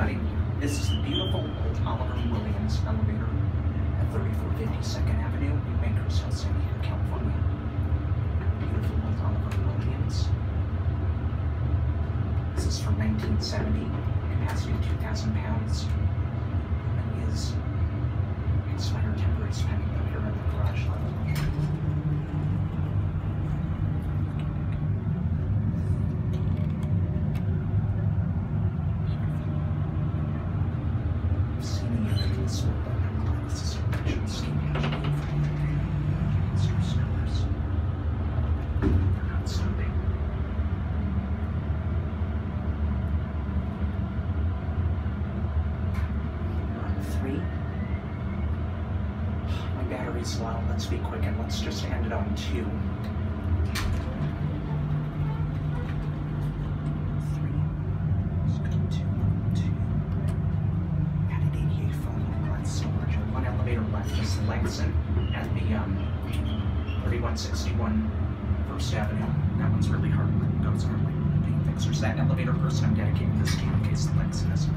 This is the beautiful old Oliver Williams elevator at 3450 Second Avenue, New Bakersfield, California. Beautiful old Oliver Williams. This is from 1970, capacity of 2,000 pounds. Is battery's low. Let's be quick and let's just end it on two. Three. Let's go two, two. Added 88 phone left storage. One elevator left the Lexington at the um, 3161 First Avenue. That one's really hard. Those are like being fixers. That elevator person I'm dedicating this to in case the Lexington is.